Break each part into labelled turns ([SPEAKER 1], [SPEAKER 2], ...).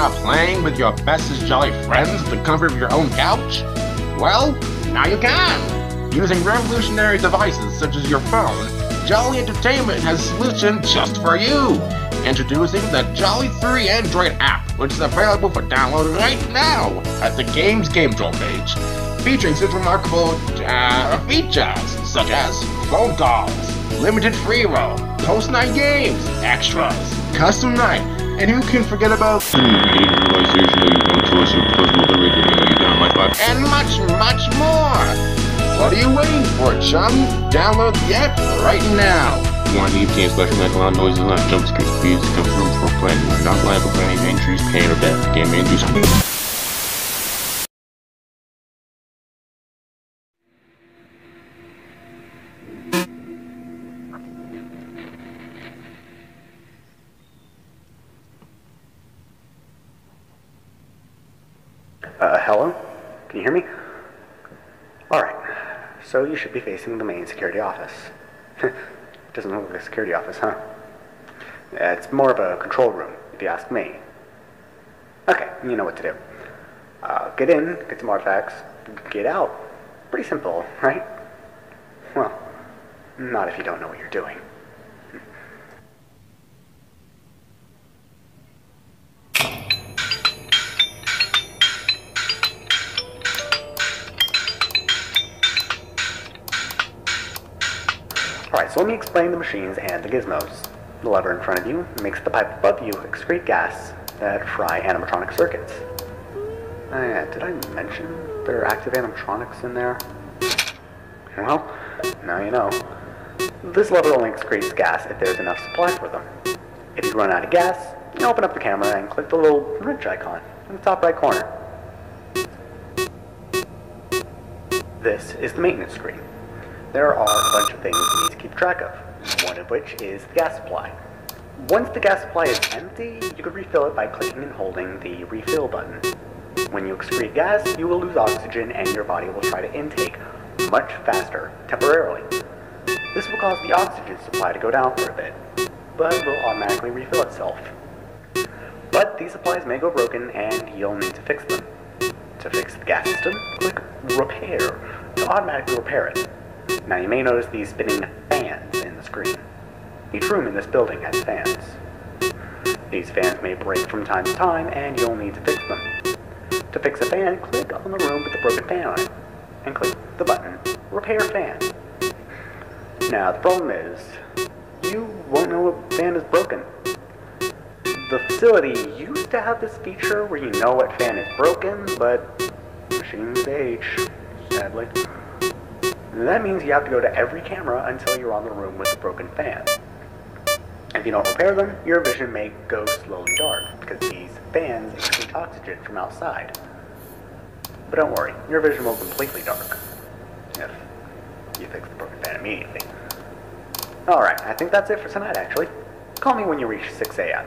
[SPEAKER 1] stop playing with your bestest jolly friends at the comfort of your own couch? Well, now you can! Using revolutionary devices such as your phone, Jolly Entertainment has a solution just for you! Introducing the Jolly 3 Android app, which is available for download right now at the game's Game Jolt page, featuring such remarkable uh, features such as phone calls, limited free roam, post-night games, extras, custom night, and who can forget about hmm, and much, much more! What are you waiting for, chum? Download the app right now!
[SPEAKER 2] One to special like loud noises and jump scare speeds confirmed for playing. Not liable for any injuries, pain, or death. Game may
[SPEAKER 3] so you should be facing the main security office. Doesn't look like a security office, huh? It's more of a control room, if you ask me. Okay, you know what to do. Uh, get in, get some artifacts, get out. Pretty simple, right? Well, not if you don't know what you're doing. Let me explain the machines and the gizmos. The lever in front of you makes the pipe above you excrete gas that fry animatronic circuits. Oh did I mention there are active animatronics in there? Well, now you know. This lever only excretes gas if there's enough supply for them. If you run out of gas, you open up the camera and click the little wrench icon in the top right corner. This is the maintenance screen. There are a bunch of things keep track of, one of which is the gas supply. Once the gas supply is empty, you can refill it by clicking and holding the refill button. When you excrete gas, you will lose oxygen and your body will try to intake much faster, temporarily. This will cause the oxygen supply to go down for a bit, but will automatically refill itself. But these supplies may go broken and you'll need to fix them. To fix the gas system, click Repair to automatically repair it. Now you may notice these spinning fans in the screen. Each room in this building has fans. These fans may break from time to time and you'll need to fix them. To fix a fan, click on the room with the broken fan on it, and click the button Repair Fan. Now the problem is, you won't know what fan is broken. The facility used to have this feature where you know what fan is broken, but machines age, sadly. That means you have to go to every camera until you're on the room with the broken fan. If you don't repair them, your vision may go slowly dark, because these fans excrete oxygen from outside. But don't worry, your vision will completely dark, if you fix the broken fan immediately. Alright, I think that's it for tonight, actually. Call me when you reach 6 a.m.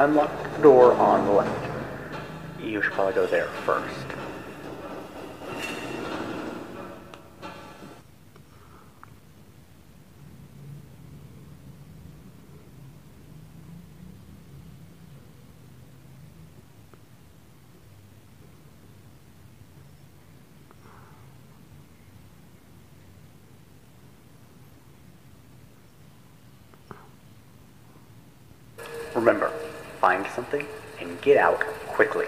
[SPEAKER 3] unlock the door on the left. You should probably go there first. Remember, find something and get out quickly.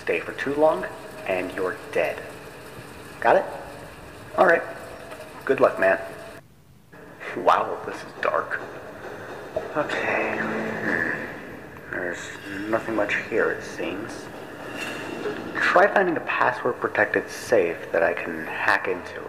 [SPEAKER 3] Stay for too long and you're dead. Got it? Alright. Good luck, man. Wow, this is dark. Okay. There's nothing much here, it seems. Try finding a password protected safe that I can hack into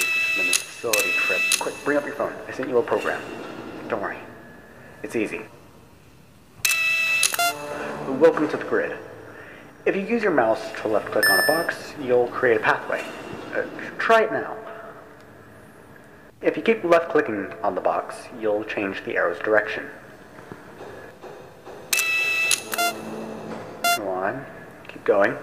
[SPEAKER 3] facility. Quick, bring up your phone. I sent you a program. Don't worry. It's easy. Welcome to the grid. If you use your mouse to left click on a box, you'll create a pathway. Uh, try it now. If you keep left clicking on the box, you'll change the arrow's direction. Go on. Keep going.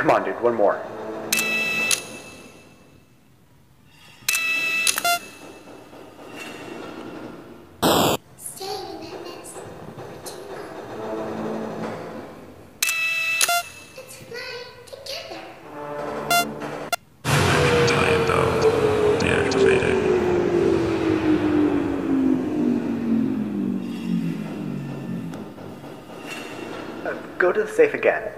[SPEAKER 3] Come on, dude, one more.
[SPEAKER 4] Staying in this for. Let's fly together.
[SPEAKER 5] Tie belt deactivated.
[SPEAKER 3] Uh, go to the safe again.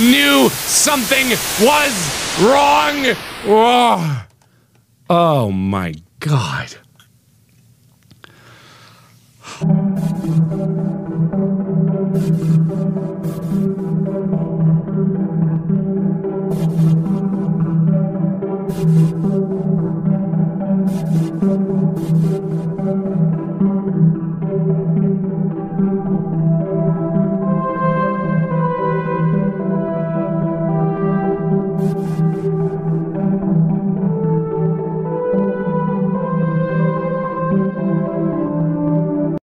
[SPEAKER 6] Knew something was wrong. Oh, oh my god.